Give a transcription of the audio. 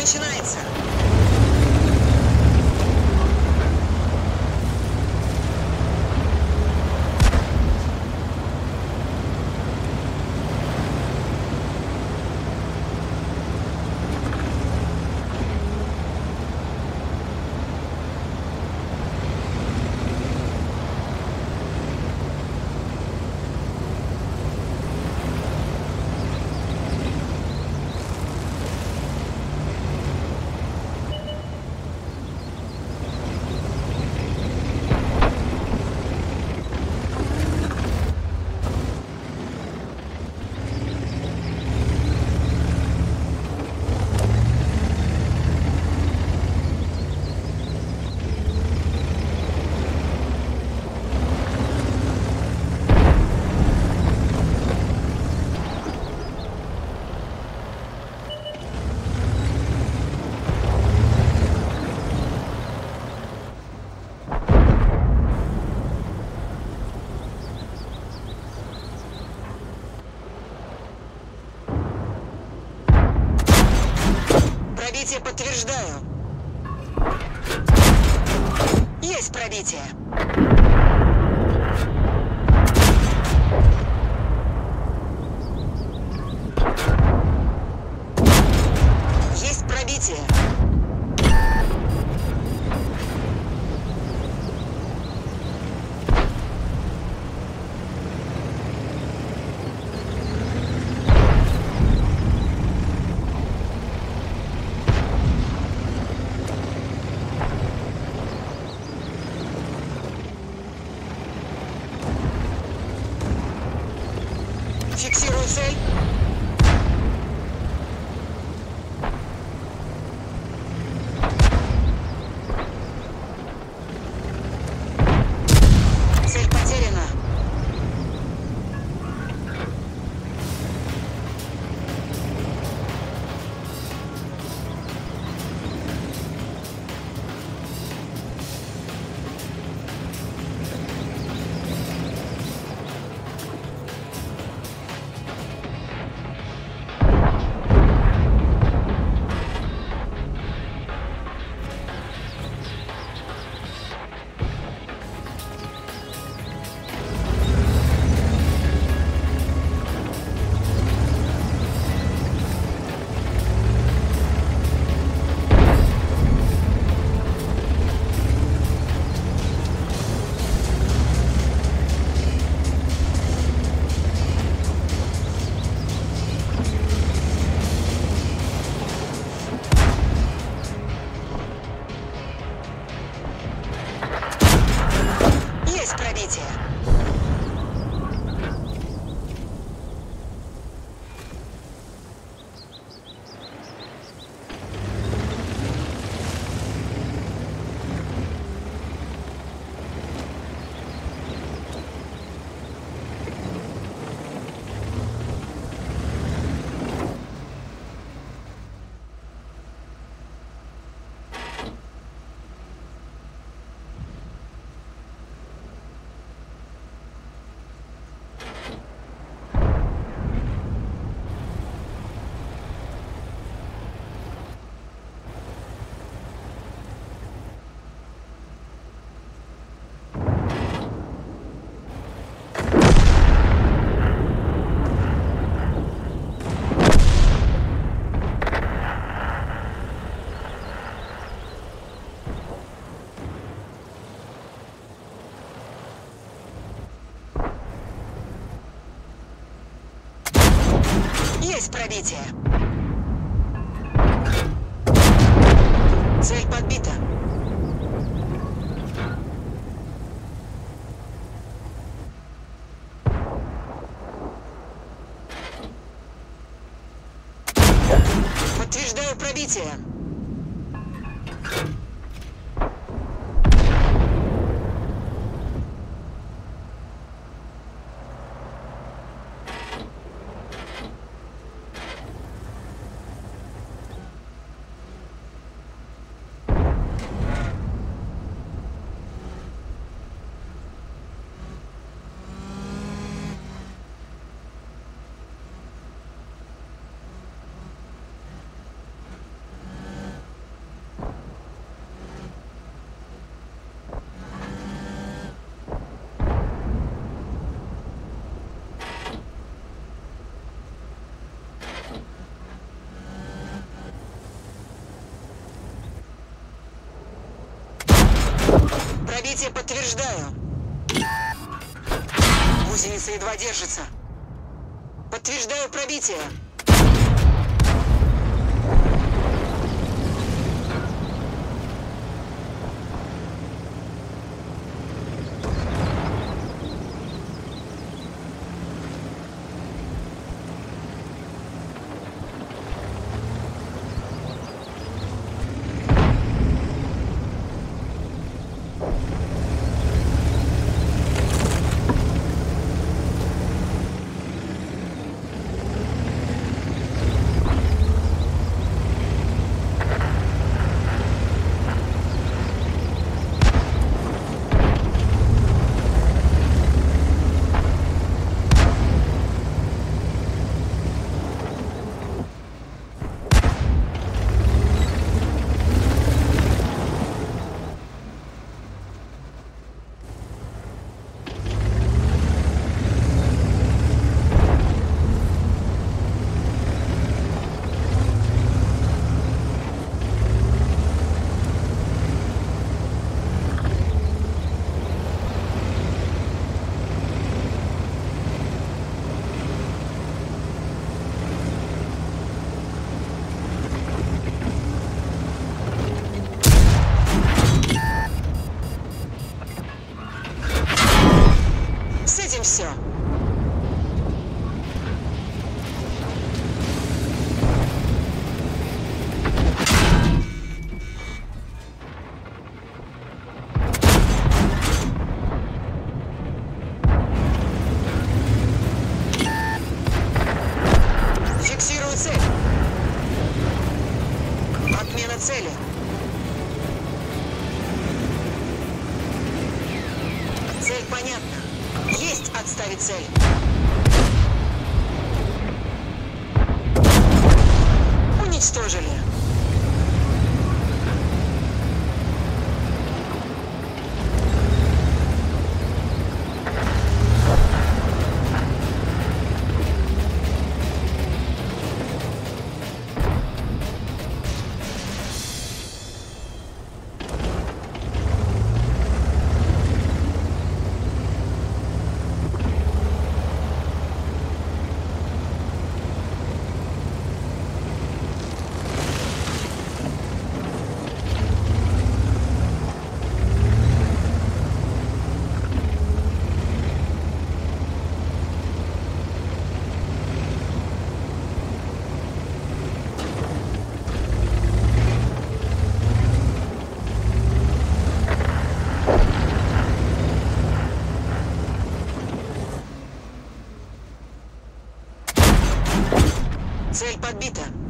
начинается. Пробитие подтверждаю. Есть пробитие. Есть пробитие. Цель подбита. Подтверждаю пробитие. Пробитие подтверждаю. Гусеница едва держится. Подтверждаю пробитие. Цель понятна. Есть отставить цель. Уничтожили. Цель подбита.